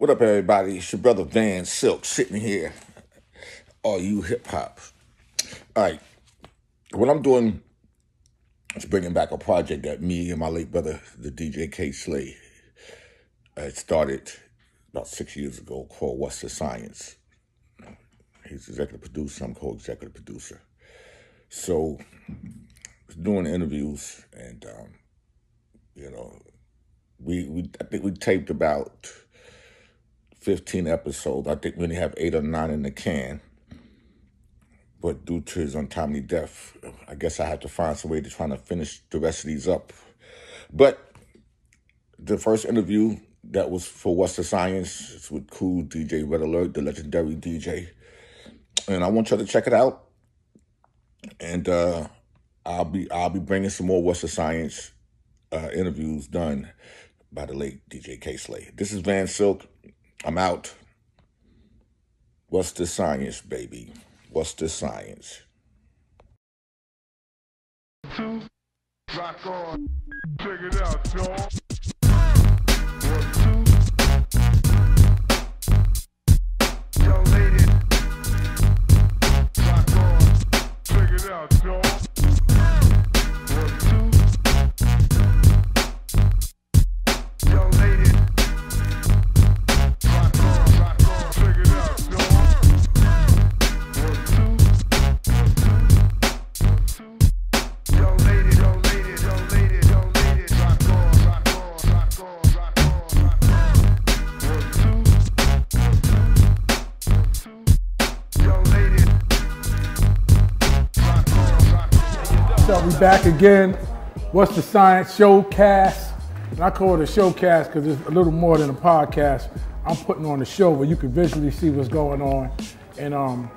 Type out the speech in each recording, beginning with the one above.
What up, everybody? It's your brother Van Silk sitting here. Are you hip hop. All right. What I'm doing is bringing back a project that me and my late brother, the DJ Kay Slay, had started about six years ago called What's the Science. He's executive producer, I'm co-executive producer. So, doing interviews and, um, you know, we, we I think we taped about 15 episodes. I think we only have eight or nine in the can. But due to his untimely death, I guess I have to find some way to try to finish the rest of these up. But the first interview that was for What's the Science is with Kool DJ Red Alert, the legendary DJ. And I want y'all to check it out. And uh, I'll be I'll be bringing some more What's the Science uh, interviews done by the late DJ Kay Slay. This is Van Silk. I'm out. What's the science, baby? What's the science? Rock on. Check it out, y'all. Lady. Rock on. Check it out, y'all. Back again. What's the science showcast? And I call it a showcast because it's a little more than a podcast. I'm putting on a show where you can visually see what's going on. And um,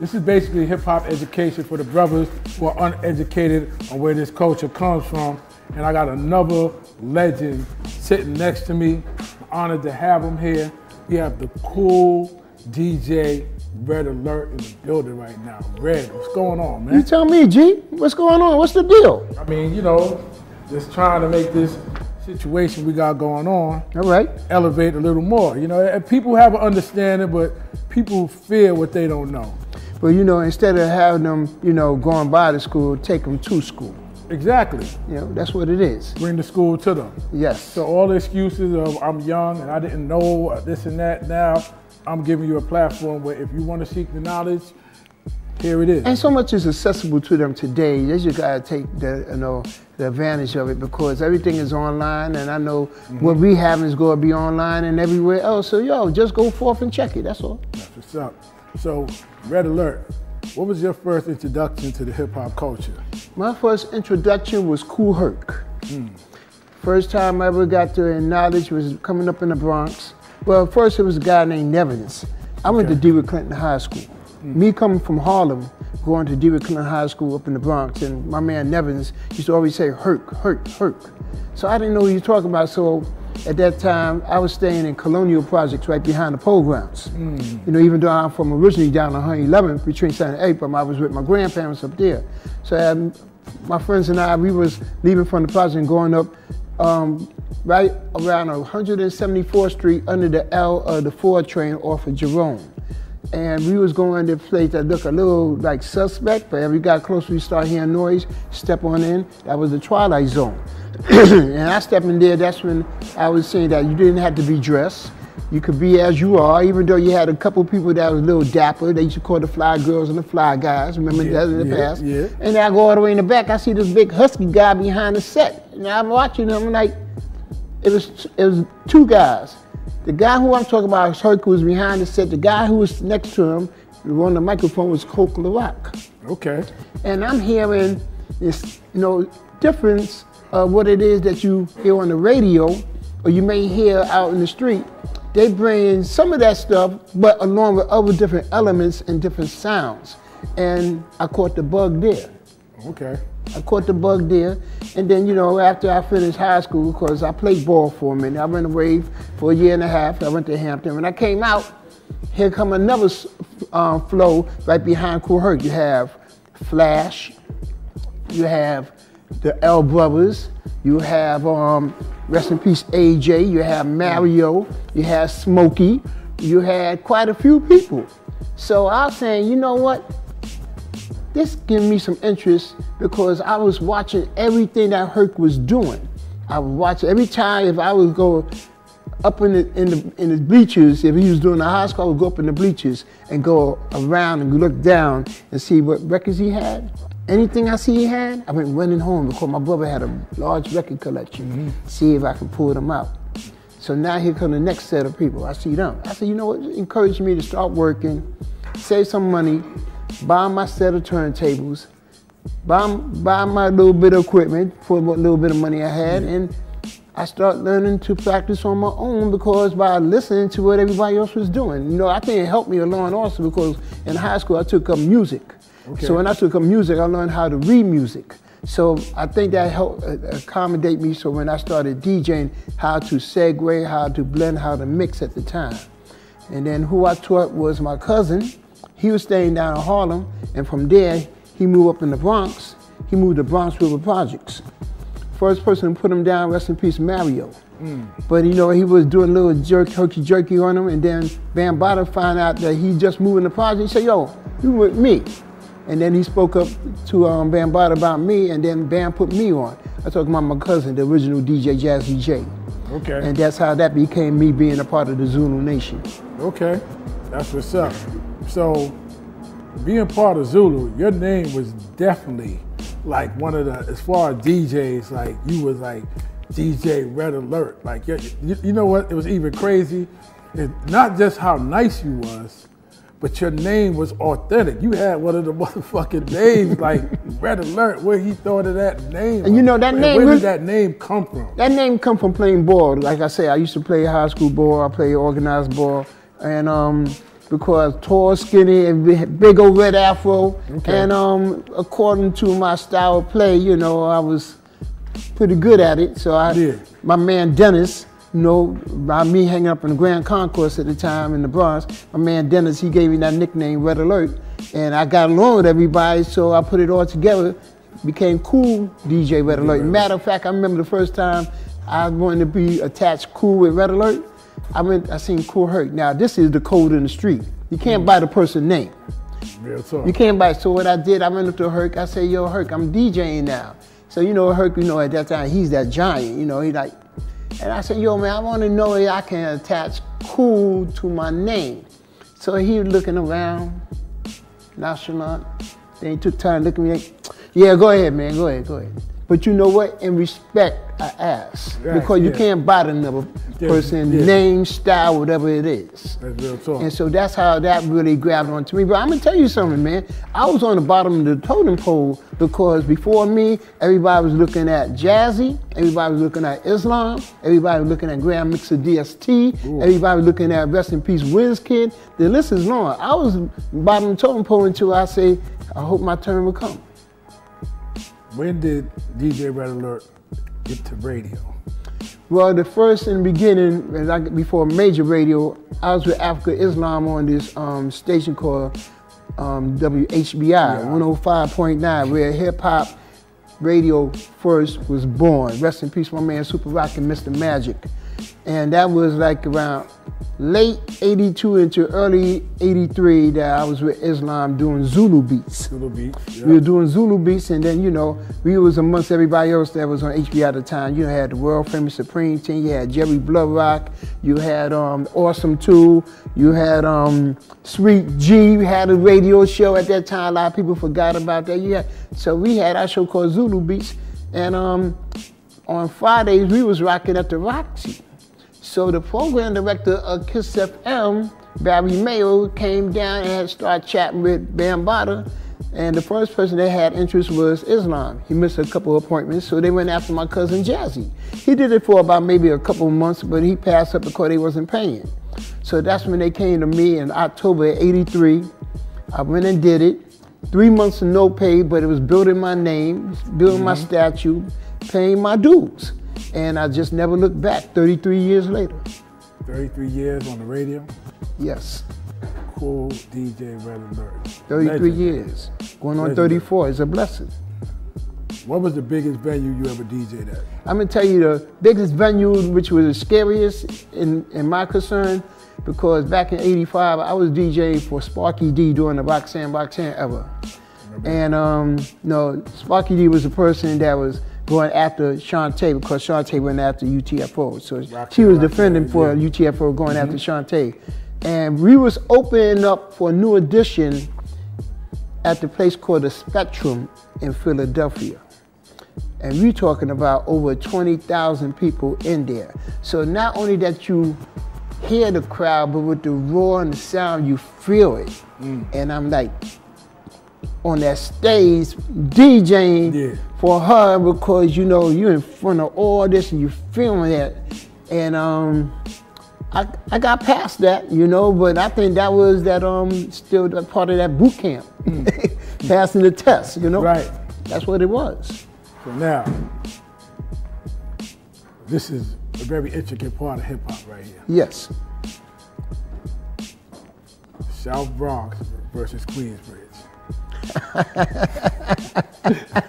this is basically hip hop education for the brothers who are uneducated on where this culture comes from. And I got another legend sitting next to me. I'm honored to have him here. We have the Kool DJ Red Alert in the building right now. Red, what's going on, man? You tell me, G, what's going on? What's the deal? I mean, you know, just trying to make this situation we got going on All right. elevate a little more. You know, people have an understanding, but people fear what they don't know. But you know, instead of having them, you know, going by the school, take them to school. Exactly. You know, that's what it is. Bring the school to them. Yes. So all the excuses of I'm young and I didn't know uh, this and that. Now I'm giving you a platform where if you want to seek the knowledge, here it is. and so much is accessible to them today. They just gotta take the, you know, the advantage of it because everything is online, and I know mm-hmm. what we have is going to be online and everywhere else. So yo, just go forth and check it. That's all. That's what's up. So Red Alert. What was your first introduction to the hip hop culture? My first introduction was Kool Herc. Hmm. First time I ever got to knowledge was coming up in the Bronx. Well, first it was a guy named Nevins. I went to DeWitt Clinton High School. Me coming from Harlem, going to DeWitt Clinton High School up in the Bronx, and my man Nevins used to always say Herc, Herc, Herc. So I didn't know what he was talking about. So at that time, I was staying in Colonial Projects right behind the Polo Grounds. You know, even though I'm from originally down on 111th between 7 and 8, but I was with my grandparents up there. So um, my friends and I, we was leaving from the project and going up um, right around 174th Street under the L of the Ford train off of Jerome. And we was going to a place that looked a little like suspect, but as we got closer, we started hearing noise, step on in. That was the Twilight Zone. and I stepped in there, that's when I was saying that you didn't have to be dressed. You could be as you are, even though you had a couple people that was a little dapper. They used to call the fly girls and the fly guys. Remember that in the yeah, past? yeah. And I go all the way in the back. I see this big husky guy behind the set. And I'm watching him. I'm like, it was it was two guys. The guy who I'm talking about, Herc, who was behind the set. The guy who was next to him, who on the microphone, was Coke LaRock. Okay. And I'm hearing this, you know, difference of what it is that you hear on the radio or you may hear out in the street. They bring in some of that stuff, but along with other different elements and different sounds. And I caught the bug there. Okay. I caught the bug there. And then, you know, after I finished high school, because I played ball for a minute, I went away for a year and a half. I went to Hampton. When I came out, here come another uh, flow right behind Kool Herc. You have Flash, you have the L Brothers. You have um, rest in peace AJ. You have Mario. You have Smokey. You had quite a few people. So I was saying, you know what? This gave me some interest because I was watching everything that Herc was doing. I would watch every time if I would go up in the in the in the bleachers, if he was doing the high school, I would go up in the bleachers and go around and look down and see what records he had. Anything I see he had, I went running home because my brother had a large record collection. Mm-hmm. See if I could pull them out. So now here come the next set of people. I see them. I said, you know what? It encouraged me to start working, save some money, buy my set of turntables, buy, buy my little bit of equipment for what little bit of money I had, mm-hmm. and I start learning to practice on my own because by listening to what everybody else was doing. You know, I think it helped me along also because in high school I took up music. Okay. So when I took up music, I learned how to read music. So I think that helped uh, accommodate me. So when I started DJing, how to segue, how to blend, how to mix at the time. And then who I taught was my cousin. He was staying down in Harlem, and from there he moved up in the Bronx. He moved to Bronx River Projects. First person to put him down, rest in peace, Mario. But you know, he was doing a little jerk, herky jerky on him, and then Bambaataa found out that he just moved in the project. He said, "Yo, you with me?" And then he spoke up to um, Bambaataa about me, and then Bam put me on. I talked about my cousin, the original DJ Jazzy Jay, Okay. and that's how that became me being a part of the Zulu Nation. Okay, that's what's up. So, being part of Zulu, your name was definitely like one of the, as far as DJs, like you was like DJ Red Alert. Like, you, you, you know what? It was even crazy. It, not just how nice you was, but your name was authentic. You had one of the motherfucking names like Red Alert. Where he thought of that name? And you know that Where- name Where did that name come from? That name come from playing ball. Like I say, I used to play high school ball. I play organized ball, and um, because tall, skinny, and big- big old red afro, Okay. and um, according to my style of play, you know, I was pretty good at it. So I, Yeah. my man Dennis, you know, by me hanging up in the Grand Concourse at the time in the Bronx, my man Dennis, he gave me that nickname Red Alert, and I got along with everybody, so I put it all together, became Kool DJ Red Alert. Matter of fact, I remember the first time I wanted to be attached cool with Red Alert. I went, I seen Kool Herc. Now this is the code in the street. You can't mm. buy the person name. Real. You can't buy. So what I did, I went up to Herc. I said, "Yo, Herc, I'm DJing now." So you know, Herc, you know, at that time he's that giant. You know, he like, and I said, "Yo, man, I want to know if I can attach cool to my name." So he was looking around, nonchalant. Then he took time to look at me like, "Yeah, go ahead, man, go ahead, go ahead." But you know what? In respect, I ask. Right, because you can't buy another Yeah, person yeah. name, style, whatever it is. That's real talk. And so that's how that really grabbed onto me. But I'm gonna tell you something, man. I was on the bottom of the totem pole because before me, everybody was looking at Jazzy, everybody was looking at Islam, everybody was looking at Grand Mixer DST, everybody was looking at Rest in Peace Kid. The list is long. I was bottom of the totem pole until I say, I hope my turn will come. When did DJ Red Alert get to radio? Well, the first in the beginning, as I, before major radio, I was with Afrika Islam on this um, station called um, WHBI 105.9, where hip hop radio first was born. Rest in peace, my man Super Rock and Mr. Magic. And that was like around late 82 into early 83 that I was with Islam doing Zulu beats. Little Beach. Yeah. We were doing Zulu beats, and then you know we was amongst everybody else that was on HB at the time. You had the world famous Supreme Team, you had Jerry Bloodrock, you had um, Awesome Two, you had um, Sweet G, you had a radio show at that time. A lot of people forgot about that. Yeah, so we had our show called Zulu Beats, and um, on Fridays we was rocking at the Roxy. So the program director of Kiss FM, Barry Mayo, came down and started chatting with Bambaataa. And the first person they had interest was Islam. He missed a couple appointments, so they went after my cousin Jazzy. He did it for about maybe a couple months, but he passed up because they wasn't paying. So that's when they came to me in October of 83. I went and did it. Three months of no pay, but it was building my name, building my mm-hmm. statue, paying my dues. And I just never looked back 33 years later. 33 years on the radio. Yes, Kool DJ Red Alert. 33 Legendary. years. Going on Legendary. 34 is a blessing. What was the biggest venue you ever DJ'd at? I'm gonna tell you the biggest venue, which was the scariest in, in my concern, because back in '85 I was DJing for Sparky D during the Roxanne Roxanne era, and um, no, Sparky D was the person that was going after Shanté because Shanté went after UTFO, so she was defending for Roxanne, UTFO going after Shanté, and we was opening up for a New Edition at the place called the Spectrum in Philadelphia. And we're talking about over 20,000 people in there. So not only that you hear the crowd, but with the roar and the sound, you feel it. And I'm like on that stage DJing Yeah. for her because you know you're in front of all this and you're feeling it. And um, I, I got past that, you know, but I think that was that um still that part of that boot camp, passing the test, you know. Right. That's what it was. So now, this is a very intricate part of hip hop right here. Yes. South Bronx versus Queensbridge.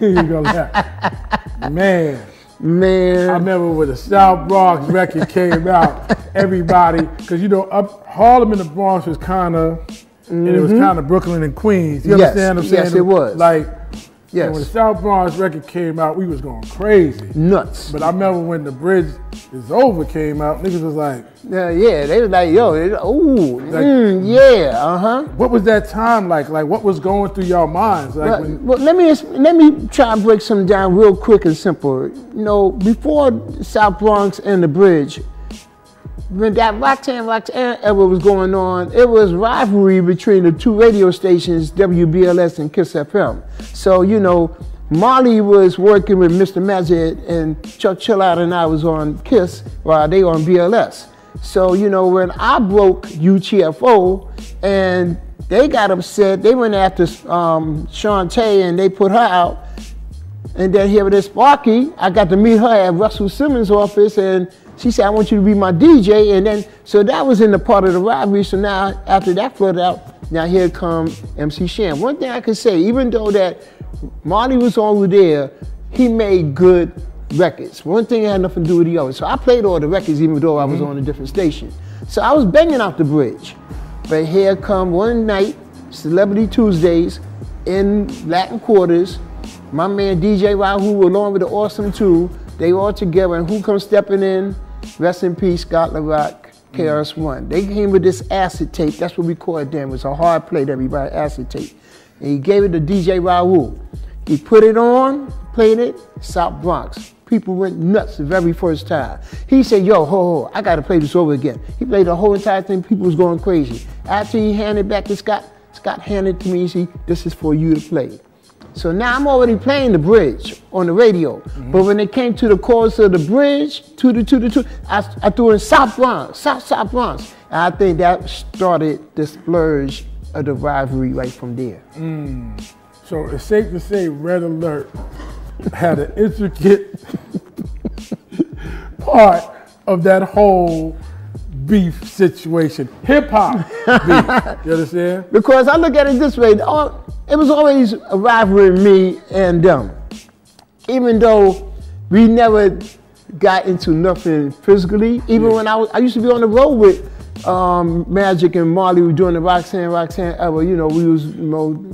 you go laugh. Man, Man. I remember when the South Bronx record came out, everybody, because you know, up Harlem and the Bronx was kind of, and it was kind of Brooklyn and Queens. You Mm-hmm. Yes, understand what I'm saying? yes, it was. Like, Yes. when the South Bronx record came out, we was going crazy. Nuts. But I remember when the Bridge is Over came out, niggas was like, Yeah, yeah, they was like, yo, they, ooh, mm, yeah, uh huh. what was that time like? Like, what was going through y'all minds? Like, Well, when, well, let me let me try and break some down real quick and simple. You know, before South Bronx and the bridge, when that Roxanne Roxanne era was going on, it was rivalry between the two radio stations, WBLS and Kiss FM. So you know, Marley was working with Mr. Magic and Chuck Chill Out and I was on Kiss while they were on BLS. So you know, when I broke UTFO and they got upset, they went after um, Shanté and they put her out. And then here with this Sparky, I got to meet her at Russell Simmons' office, and she said, "I want you to be my DJ." And then, so that was in the part of the rivalry. So now, after that flooded out, now here come MC Shan. One thing I can say, even though that Marley was over there, he made good records. One thing had nothing to do with the other. So I played all the records, even though I was mm-hmm. on a different station. So I was banging out the bridge. But here come one night, Celebrity Tuesdays, in Latin Quarters. My man DJ Rahul, along with the Awesome Two, they all together. And who comes stepping in? Rest in peace, Scott LaRock, KRS-One. Mm. They came with this acetate. That's what we call it then. It was a hard plate, everybody, acetate. And he gave it to DJ Rahul. He put it on, played it, South Bronx. People went nuts the very first time. He said, yo, ho, ho, I gotta play this over again. He played the whole entire thing, people was going crazy. After he handed back to Scott, Scott handed it to me, he said, this is for you to play. So now I'm already playing the bridge on the radio. But when it came to the chorus of the bridge, to the to the to, I, I threw in South Bronx, South South Bronx. And I think that started the splurge of the rivalry right from there. Mm. so it's safe to say Red Alert had an intricate part of that whole beef situation. Hip hop beef. You understand? Because I look at it this way, it was always a rivalry me and them. Even though we never got into nothing physically, even when I was, I used to be on the road with um, Magic and Marley we were doing the Roxanne, Roxanne era, you know, we was, you know,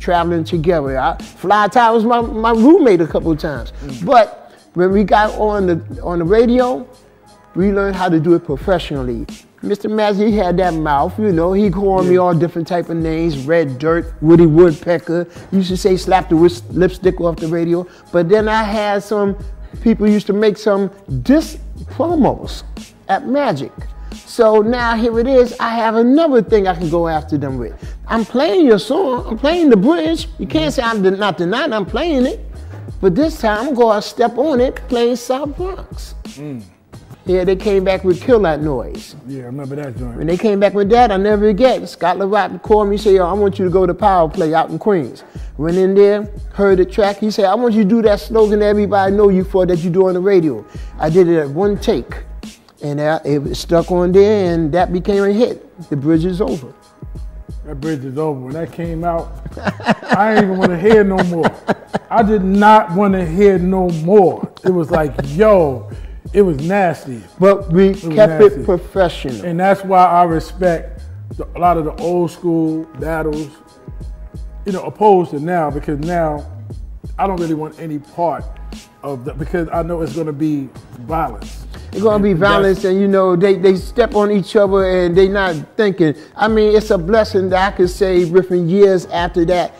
traveling together. I, Fly Ty was my, my roommate a couple of times. But when we got on the, on the radio, we learned how to do it professionally. Mr. Magic, he had that mouth, you know, he called me all different type of names, Red Dirt, Woody Woodpecker. Used to say slap the lipstick off the radio. But then I had some people used to make some disc promos at Magic. So now here it is, I have another thing I can go after them with. I'm playing your song, I'm playing the bridge. You can't say I'm not denying I'm playing it. But this time I'm going to step on it playing South Bronx. Mm. Yeah, they came back with Kill That Noise. Yeah, I remember that joint. When they came back with that, I never forget. Scott LaRock called me and said, yo, I want you to go to Power Play out in Queens. Went in there, heard the track. He said, I want you to do that slogan that everybody know you for that you do on the radio. I did it at one take. And that, it was stuck on there, and that became a hit. The bridge is over. That bridge is over. When that came out, I didn't even want to hear no more. I did not want to hear no more. It was like, yo, it was nasty. But we was kept it professional. And that's why I respect the, a lot of the old school battles, you know, opposed to now, because now I don't really want any part of that, because I know it's going to be violence. It's gonna be And violence, and you know they, they step on each other and they not thinking. I mean, it's a blessing that I could say within years after that,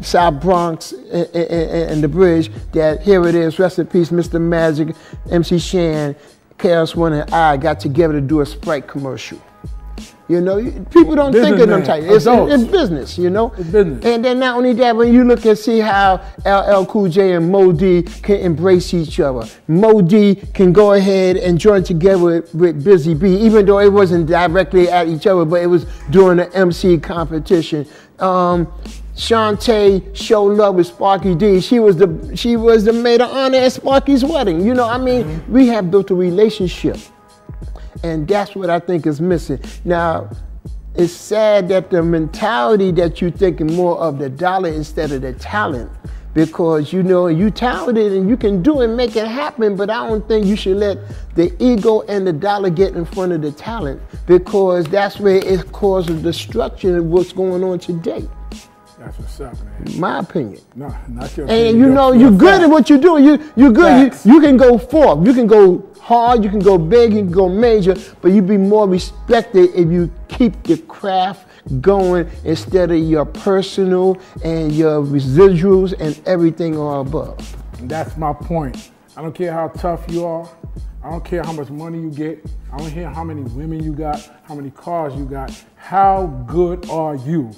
South Bronx and, and, and the bridge. That here it is. Rest in peace, Mr. Magic, MC Shan, KRS-One, and I got together to do a Sprite commercial. You know, people don't think of them type. It's, it's business, you know. It's business. And then not only that, when you look and see how LL Cool J and Moe Dee can embrace each other. Moe Dee can go ahead and join together with, with Busy Bee, even though it wasn't directly at each other, but it was during the MC competition. Um, Shanté showed love with Sparky D. She was the she was the maid of honor at Sparky's wedding. You know, I mean, Mm-hmm. we have built a relationship. And that's what I think is missing. Now, it's sad that the mentality that you're thinking more of the dollar instead of the talent. Because you know you talented and you can do it, make it happen, but I don't think you should let the ego and the dollar get in front of the talent because that's where it causes destruction of what's going on today. That's what's up, man. My opinion. No, not your And opinion, you know your you're good fact. at what you do. You you're good. You, you can go forth. You can go hard. You can go big. You can go major. But you be more respected if you keep the craft going instead of your personal and your residuals and everything all above. That's my point. I don't care how tough you are. I don't care how much money you get. I don't care how many women you got, how many cars you got. How good are you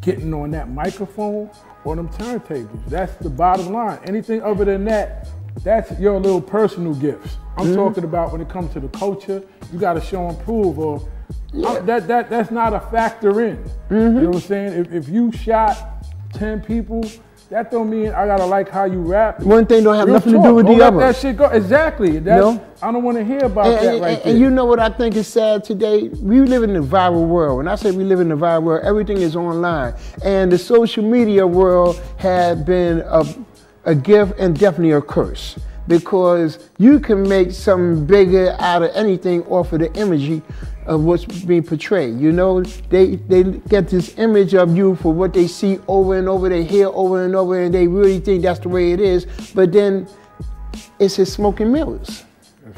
getting on that microphone or them turntables? That's the bottom line. Anything other than that, that's your little personal gifts. I'm mm-hmm. talking about when it comes to the culture, you got to show and prove, or I- oh, that, that that's not a factor in. You know what I'm mm-hmm. saying? If, if you shot 10 people, that don't mean I gotta like how you rap. One thing don't have Real nothing to do with Don't the let other. That shit go. Exactly. That's, No. I don't want to hear about And, that and- right and there. you know what I think is sad today? We live in a viral world. When I say we live in a viral world, everything is online. And the social media world had been a, a gift and definitely a curse. Because you can make something bigger out of anything off of the imagery of what's being portrayed. You know, they they get this image of you for what they see over and over, they hear over and over, and they really think that's the way it is. But then it's his smoke and mirrors.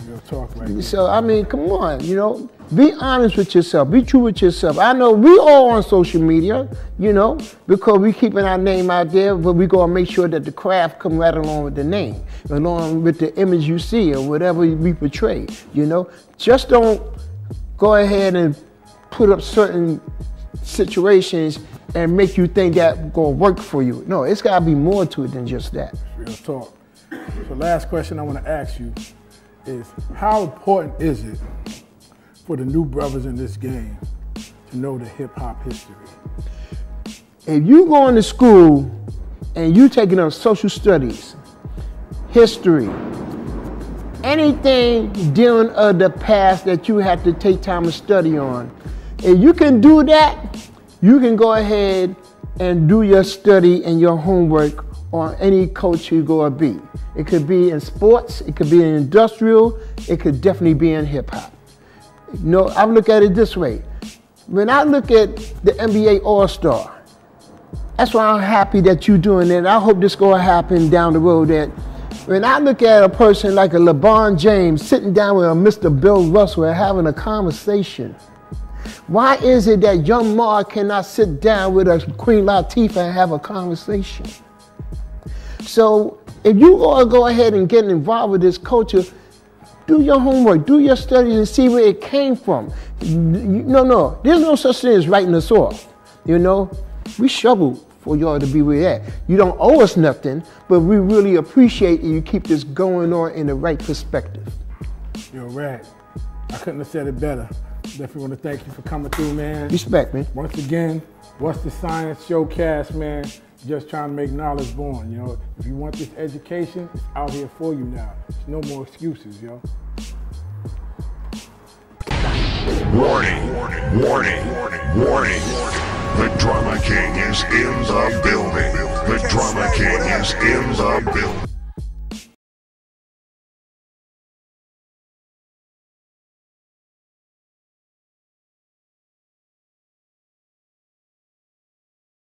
Real talk right there. So I mean, come on, you know, be honest with yourself, be true with yourself. I know we all on social media, you know, because we keeping our name out there, but we gonna make sure that the craft come right along with the name, along with the image you see or whatever we portray. You know, just don't go ahead and put up certain situations and make you think that gonna work for you. No, it's gotta be more to it than just that. Real talk. So last question I want to ask you is how important is it for the new brothers in this game to know the hip hop history? if you going to school and you taking up social studies, history, anything dealing of the past that you have to take time to study on, if you can do that, you can go ahead and do your study and your homework on any coach you go to be. It could be in sports, it could be in industrial, it could definitely be in hip hop. You know, I look at it this way. When I look at the NBA All Star, that's why I'm happy that you're doing it. I hope this gonna happen down the road. That when I look at a person like a LeBron James sitting down with a Mr. Bill Russell and having a conversation, why is it that Young M.A cannot sit down with a Queen Latifah and have a conversation? So if you are go ahead and get involved with this culture, do your homework, do your studies, and see where it came from. No, no, there's no such thing as writing us off. You know, we struggle for y'all to be where you're at. You don't owe us nothing, but we really appreciate you keep this going on in the right perspective. Yo, right. I couldn't have said it better. Definitely want to thank you for coming through, man. Respect, man. Once again, what's the science showcast, man? Just trying to make knowledge born, you know. If you want this education, it's out here for you now. There's no more excuses, yo. Warning. Warning, warning. The Drama King is in the building. The Drama King is in the building.